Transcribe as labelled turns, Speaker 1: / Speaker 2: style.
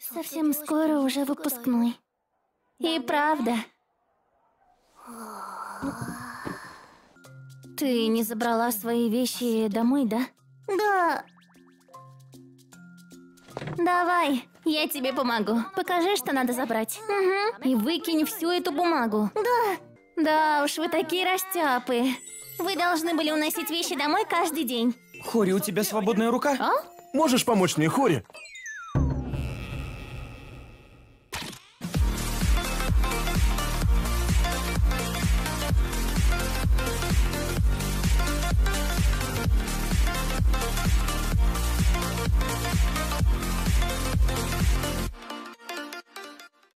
Speaker 1: Совсем скоро уже выпускной. И правда. Ты не забрала свои вещи домой, да? Да. Давай, я тебе помогу. Покажи, что надо забрать. Угу. И выкинь всю эту бумагу. Да. Да уж, вы такие растяпы. Вы должны были уносить вещи домой каждый день.
Speaker 2: Хори, у тебя свободная рука?
Speaker 1: А?
Speaker 3: Можешь помочь мне, Хори?